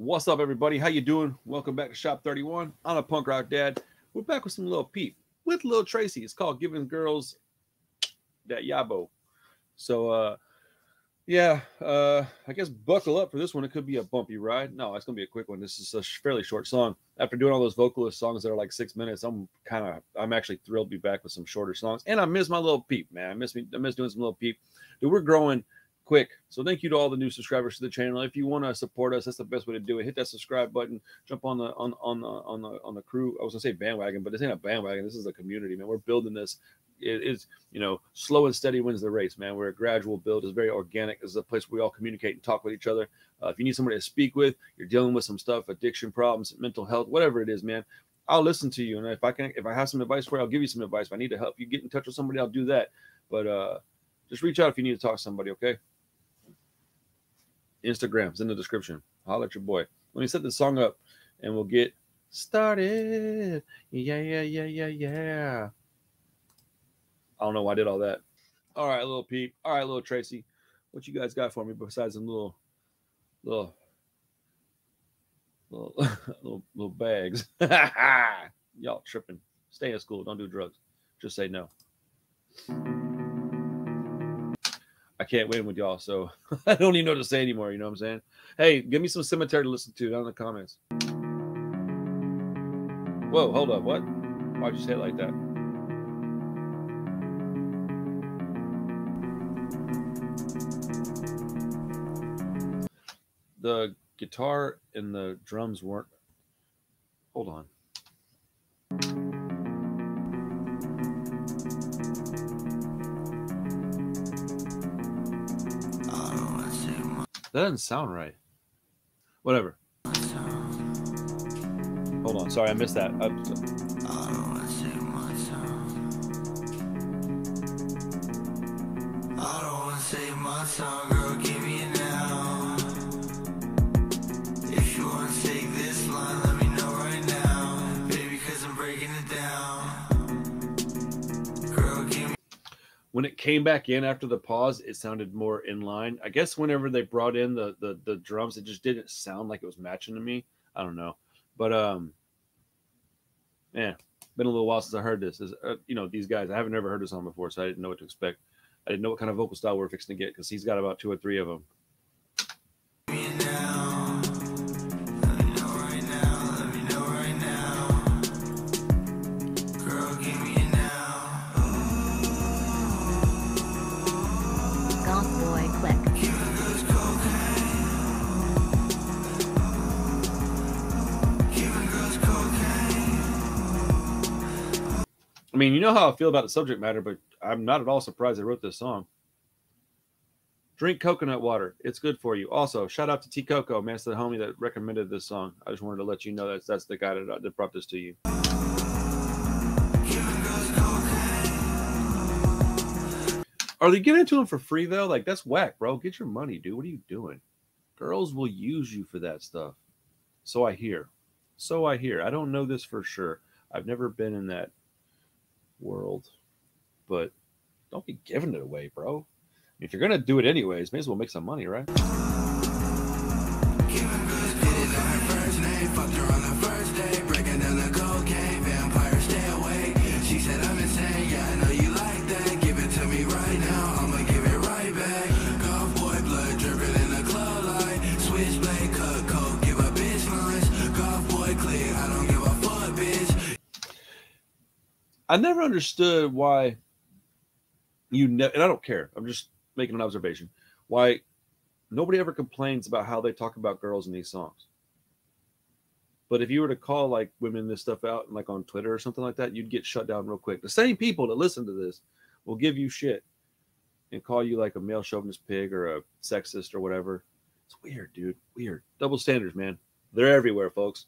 What's up, everybody? How you doing? Welcome back to Shop 31. I'm a punk rock dad. We're back with some Lil Peep with Lil Tracy. It's called Giving Girls That Yabo. So uh yeah, uh I guess buckle up for this one. It could be a bumpy ride. No, it's gonna be a quick one. This is a fairly short song. After doing all those vocalist songs that are like six minutes, I'm kind of I'm actually thrilled to be back with some shorter songs. And I miss my Lil Peep, man. I miss me, I miss doing some Lil Peep. Dude, we're growing quick. So thank you to all the new subscribers to the channel. If you want to support us, that's the best way to do it. Hit that subscribe button. Jump on the on on the on the on the crew. I was gonna say bandwagon, but this ain't a bandwagon. This is a community, man. We're building this. It is you know slow and steady wins the race, man. We're a gradual build. It's very organic. This is a place where we all communicate and talk with each other. Uh, if you need somebody to speak with, you're dealing with some stuff, addiction problems, mental health, whatever it is, man. I'll listen to you, and if I can, if I have some advice for you, I'll give you some advice. If I need to help you get in touch with somebody, I'll do that. But uh, just reach out if you need to talk to somebody, okay? Instagram's in the description. Holler at your boy. Let me set the song up and we'll get started. Yeah, yeah, yeah, yeah, yeah. I don't know why I did all that. All right, Lil Peep. All right, Lil Tracy. What you guys got for me besides some little, little, little, little, little bags? Y'all tripping. Stay in school. Don't do drugs. Just say no. Can't win with y'all, so I don't even know what to say anymore. You know what I'm saying? Hey, give me some cemetery to listen to down in the comments. Whoa, hold up. What? Why'd you say it like that? The guitar and the drums weren't. Hold on. That doesn't sound right. Whatever. Hold on. Sorry, I missed that. Uh, I, when it came back in after the pause, it sounded more in line. I guess whenever they brought in the the, the drums, it just didn't sound like it was matching to me. I don't know, but um, yeah, been a little while since I heard this. Is uh, you know these guys, I haven't ever heard this song before, so I didn't know what to expect. I didn't know what kind of vocal style we're fixing to get because he's got about two or three of them. I mean, you know how I feel about the subject matter, but I'm not at all surprised I wrote this song. Drink coconut water. It's good for you. Also, shout out to T Coco, man. It's the homie that recommended this song. I just wanted to let you know that that's the guy that, that brought this to you. Are they giving it to him for free though? Like that's whack, bro. Get your money, dude. What are you doing? Girls will use you for that stuff. So I hear. So I hear. I don't know this for sure. I've never been in that world, but don't be giving it away, bro. If you're gonna do it anyways, may as well make some money, right? I never understood why you ne- and I don't care. I'm just making an observation. Why nobody ever complains about how they talk about girls in these songs. But if you were to call like women this stuff out like on Twitter or something like that, you'd get shut down real quick. The same people that listen to this will give you shit and call you like a male chauvinist pig or a sexist or whatever. It's weird, dude. Weird. Double standards, man. They're everywhere, folks.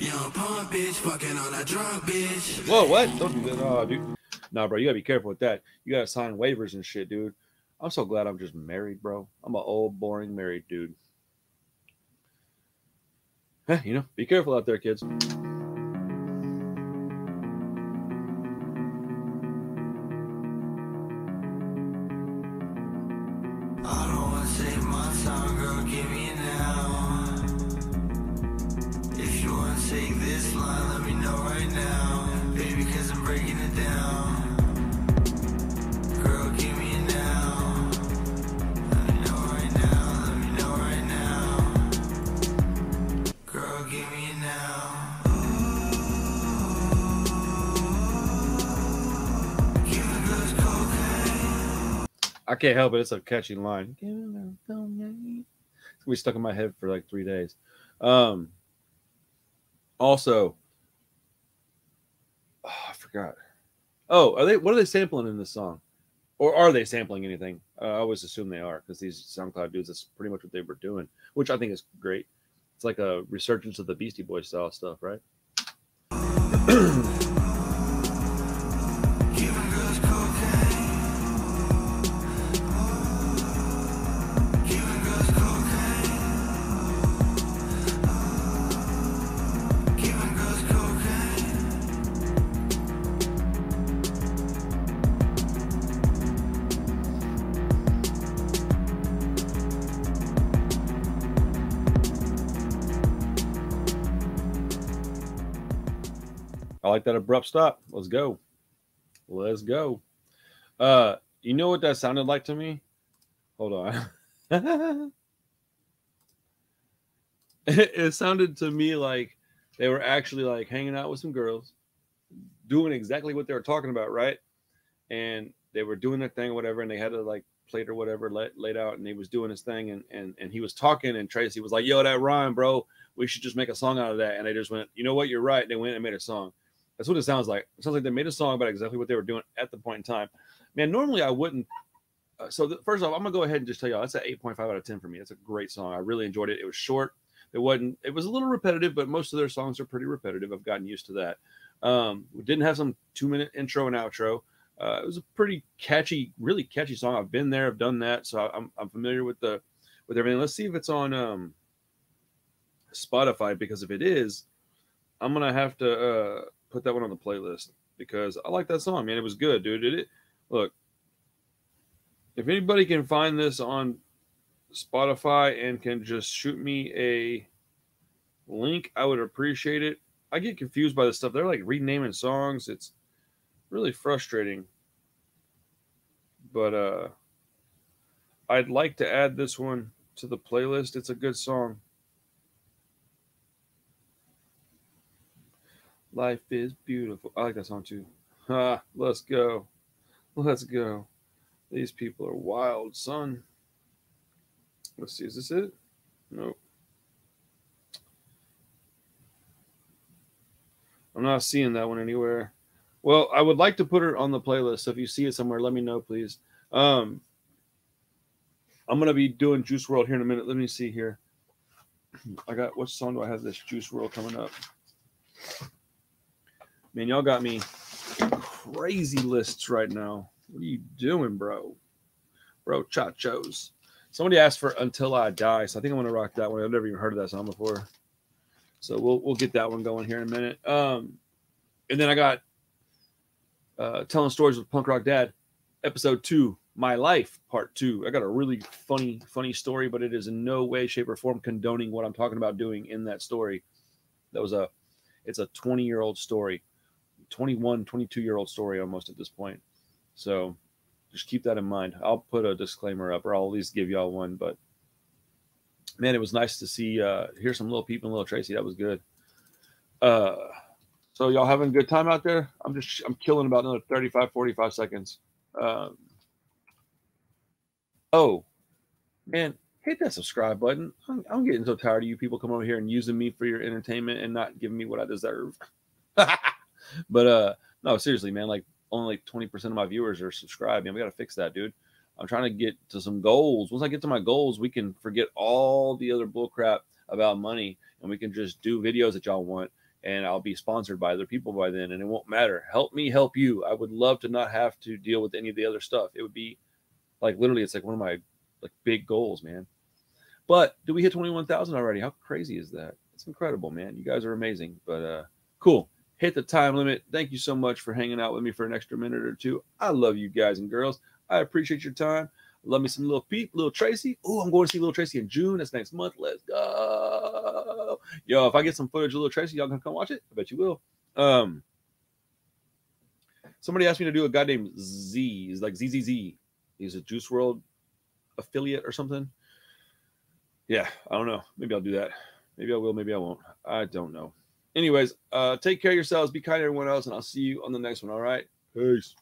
Young punk bitch fucking on a drunk bitch. Whoa, what? Don't do that. Oh, dude. Nah, bro, you gotta be careful with that. You gotta sign waivers and shit, dude. I'm so glad I'm just married, bro. I'm an old, boring married dude. Hey, you know, be careful out there, kids. I don't wanna save my time, girl. Give me I can't help it. It's a catchy line. It's gonna be stuck in my head for like three days. Um, also, oh, I forgot. Oh, are they? What are they sampling in this song? Or are they sampling anything? Uh, I always assume they are because these SoundCloud dudes. That's pretty much what they were doing, which I think is great. It's like a resurgence of the Beastie Boys style stuff, right? I like that abrupt stop. Let's go. Let's go. Uh, you know what that sounded like to me? Hold on. it, it sounded to me like they were actually like hanging out with some girls, doing exactly what they were talking about, right? And they were doing their thing whatever, and they had a like plate or whatever let, laid out, and he was doing his thing, and and and he was talking, and Tracy was like, "Yo, that rhyme, bro. We should just make a song out of that." And they just went, "You know what? You're right." They went and made a song. That's what it sounds like. It sounds like they made a song about exactly what they were doing at the point in time. Man, normally I wouldn't. Uh, so the, first off, I'm gonna go ahead and just tell y'all that's an 8.5 out of 10 for me. That's a great song. I really enjoyed it. It was short. It wasn't. It was a little repetitive, but most of their songs are pretty repetitive. I've gotten used to that. Um, we didn't have some two minute intro and outro. Uh, it was a pretty catchy, really catchy song. I've been there, I've done that, so I'm I'm familiar with the with everything. Let's see if it's on um, Spotify because if it is, I'm gonna have to uh, put that one on the playlist because I like that song, man. It was good, dude. It, it look. If anybody can find this on Spotify and can just shoot me a link, I would appreciate it. I get confused by this stuff. They're like renaming songs. It's really frustrating. But uh I'd like to add this one to the playlist. It's a good song. Life is beautiful. I like that song too. Ah, let's go. Let's go. These people are wild, son. Let's see. Is this it? Nope. I'm not seeing that one anywhere. Well, I would like to put it on the playlist. So if you see it somewhere, let me know, please. Um, I'm gonna be doing Juice WRLD here in a minute. Let me see here. I got what song do I have this Juice WRLD coming up? Man, y'all got me crazy lists right now. What are you doing, bro? Bro, chachos. Somebody asked for Until I Die, so I think I'm gonna rock that one. I've never even heard of that song before. So we'll we'll get that one going here in a minute. Um, and then I got uh, telling stories with Punk Rock Dad, episode two, my life, part two. I got a really funny, funny story, but it is in no way, shape, or form condoning what I'm talking about doing in that story. That was a, it's a 20 year old story, 21, 22 year old story almost at this point. So just keep that in mind. I'll put a disclaimer up, or I'll at least give y'all one. But man, it was nice to see, uh, hear some little people and Lil Tracy. That was good. Uh, so y'all having a good time out there? I'm just I'm killing about another 35, 45 seconds. Um, oh, man, hit that subscribe button. I'm, I'm getting so tired of you people coming over here and using me for your entertainment and not giving me what I deserve. but uh, no, seriously, man, like only like 20% of my viewers are subscribed. Man, we got to fix that, dude. I'm trying to get to some goals. Once I get to my goals, we can forget all the other bullcrap about money and we can just do videos that y'all want and I'll be sponsored by other people by then, and it won't matter. Help me help you. I would love to not have to deal with any of the other stuff. It would be like literally, it's like one of my like big goals, man. But do we hit twenty one thousand already? How crazy is that? It's incredible, man. You guys are amazing. But uh, cool. Hit the time limit. Thank you so much for hanging out with me for an extra minute or two. I love you guys and girls. I appreciate your time. Love me some Lil Peep, Lil Tracy. Oh, I'm going to see Lil Tracy in June. That's next month. Let's go. Yo, if I get some footage of Lil Tracy, y'all gonna come watch it? I bet you will. Um, somebody asked me to do a guy named Z. He's like ZZZ. He's a Juice WRLD affiliate or something. Yeah, I don't know. Maybe I'll do that. Maybe I will. Maybe I won't. I don't know. Anyways, uh, take care of yourselves. Be kind to everyone else, and I'll see you on the next one. All right. Peace.